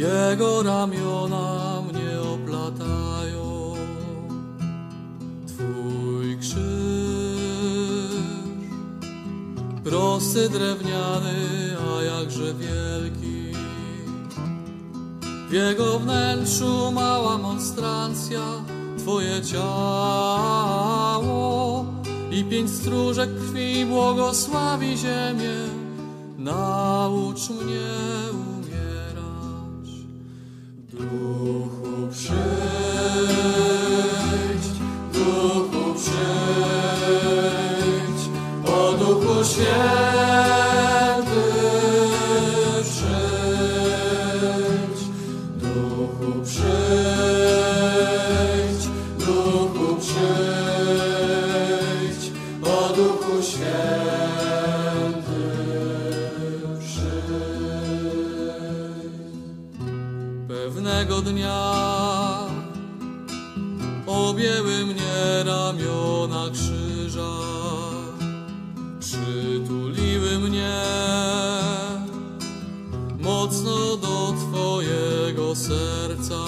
Jego ramiona mnie oplatają. Twój krzyż, prosty, drewniany, a jakże wielki. W jego wnętrzu mała monstrancja, Twoje ciało i pięć stróżek krwi błogosławi ziemię. Naucz mnie Duchu Święty przyjdź, Duchu przyjdź, Duchu przyjdź, o Duchu Święty przyjdź. Pewnego dnia objęły mnie ramiona krzyża, przytuliły mnie mocno do Twojego serca.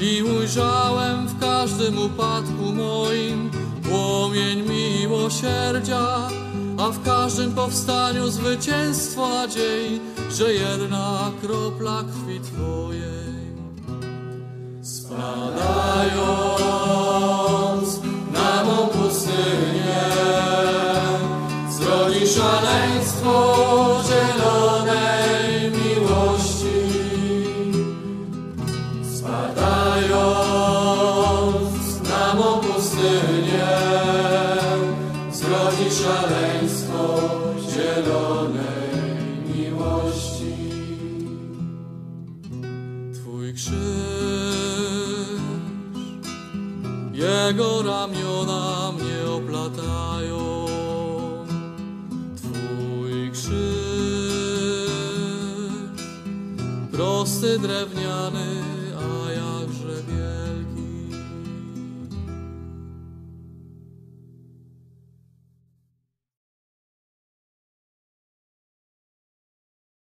I ujrzałem w każdym upadku moim płomień miłosierdzia, a w każdym powstaniu zwycięstwo nadziei, że jedna kropla krwi Twojej spadając zielonej miłości. Spadając na mą pustynię, zrodzi szaleństwo zielonej miłości. Twój krzyż, jego ramiona mnie oplatają. prosty drewniany